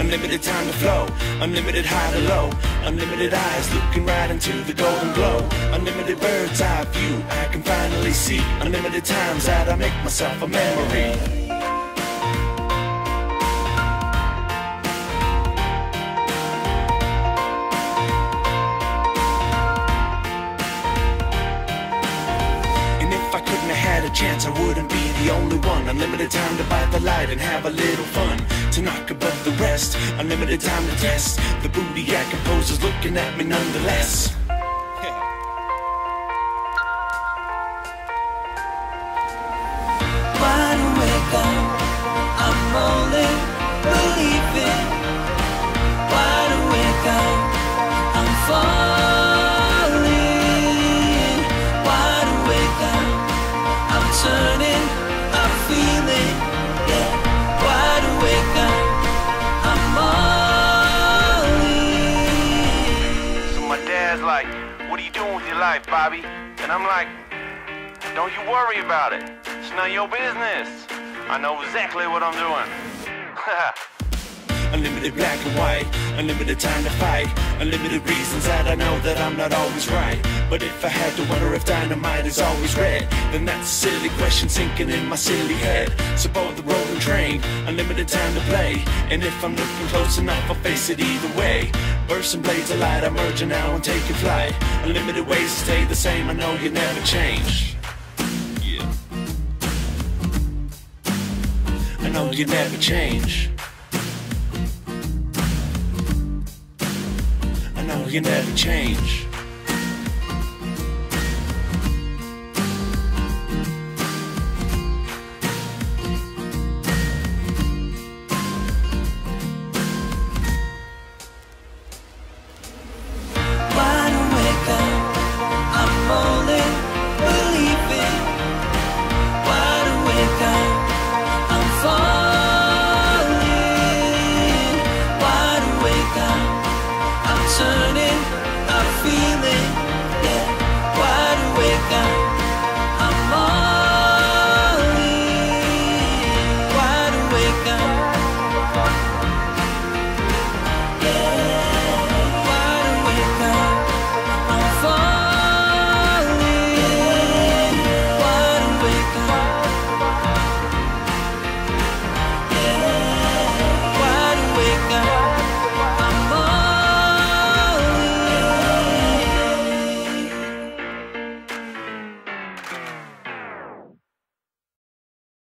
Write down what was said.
unlimited time to flow, unlimited high to low, unlimited eyes looking right into the golden glow, unlimited bird's eye view. I can finally see unlimited times that I make myself a memory. And if I couldn't have had a chance, I wouldn't be the only one. Unlimited time to bite the light and have a little fun. To knock above the rest, unlimited time to test. The booty I compose looking at me nonetheless. Dad's like, what are you doing with your life, Bobby? And I'm like, don't you worry about it. It's none of your business. I know exactly what I'm doing. Unlimited black and white, unlimited time to fight, unlimited reasons that I know that I'm not always right. But if I had to wonder if dynamite is always red, then that's a silly question sinking in my silly head. So Suppose the rolling train, unlimited time to play. And if I'm looking close enough, I'll face it either way. Bursting blades of light, I'm merging now and taking flight. Unlimited ways to stay the same, I know you never change. Yeah. I know you never change. I know you never change.